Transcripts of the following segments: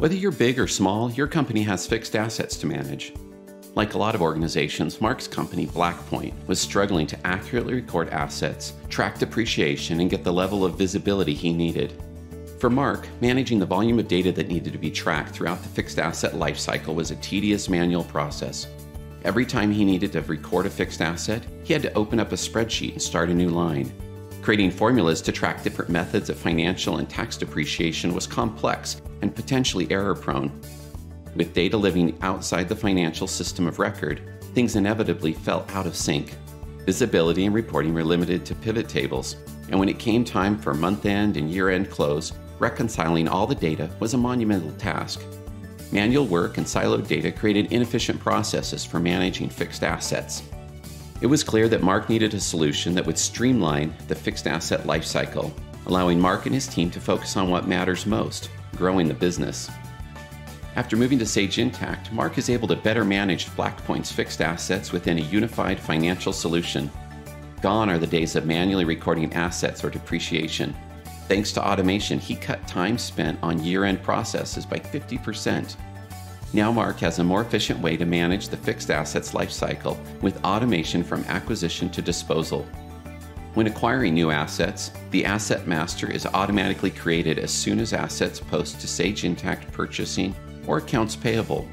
Whether you're big or small, your company has fixed assets to manage. Like a lot of organizations, Mark's company, Blackpoint, was struggling to accurately record assets, track depreciation, and get the level of visibility he needed. For Mark, managing the volume of data that needed to be tracked throughout the fixed asset lifecycle was a tedious manual process. Every time he needed to record a fixed asset, he had to open up a spreadsheet and start a new line. Creating formulas to track different methods of financial and tax depreciation was complex and potentially error prone. With data living outside the financial system of record, things inevitably fell out of sync. Visibility and reporting were limited to pivot tables, and when it came time for month end and year end close, reconciling all the data was a monumental task. Manual work and siloed data created inefficient processes for managing fixed assets. It was clear that Mark needed a solution that would streamline the fixed asset lifecycle, allowing Mark and his team to focus on what matters most growing the business. After moving to Sage Intacct, Mark is able to better manage Blackpoint's fixed assets within a unified financial solution. Gone are the days of manually recording assets or depreciation. Thanks to automation, he cut time spent on year end processes by 50%. Now Mark has a more efficient way to manage the fixed assets lifecycle with automation from acquisition to disposal. When acquiring new assets, the asset master is automatically created as soon as assets post to Sage Intacct purchasing or accounts payable.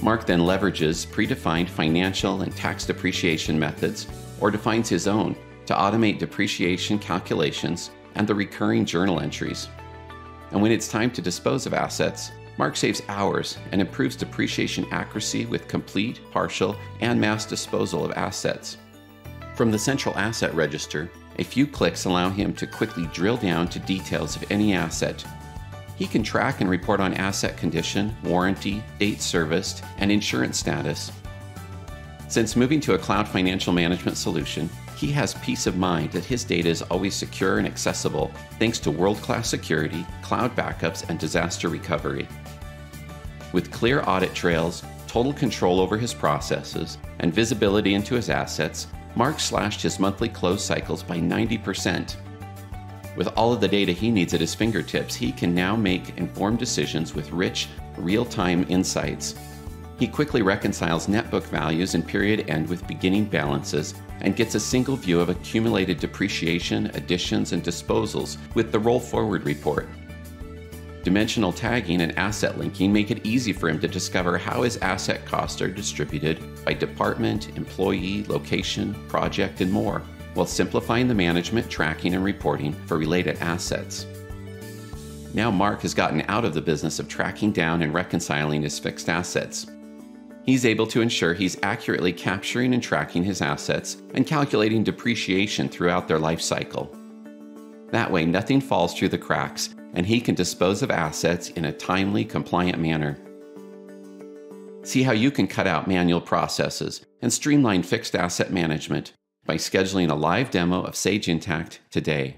Mark then leverages predefined financial and tax depreciation methods or defines his own to automate depreciation calculations and the recurring journal entries. And when it's time to dispose of assets, Mark saves hours and improves depreciation accuracy with complete, partial, and mass disposal of assets. From the central asset register, a few clicks allow him to quickly drill down to details of any asset. He can track and report on asset condition, warranty, date serviced, and insurance status. Since moving to a cloud financial management solution, he has peace of mind that his data is always secure and accessible thanks to world class security, cloud backups, and disaster recovery. With clear audit trails, total control over his processes, and visibility into his assets, Mark slashed his monthly close cycles by 90%. With all of the data he needs at his fingertips, he can now make informed decisions with rich, real time insights. He quickly reconciles net book values and period end with beginning balances and gets a single view of accumulated depreciation, additions, and disposals with the roll forward report. Dimensional tagging and asset linking make it easy for him to discover how his asset costs are distributed by department, employee, location, project, and more, while simplifying the management, tracking, and reporting for related assets. Now, Mark has gotten out of the business of tracking down and reconciling his fixed assets. He's able to ensure he's accurately capturing and tracking his assets and calculating depreciation throughout their life cycle. That way, nothing falls through the cracks and he can dispose of assets in a timely, compliant manner. See how you can cut out manual processes and streamline fixed asset management by scheduling a live demo of Sage Intacct today.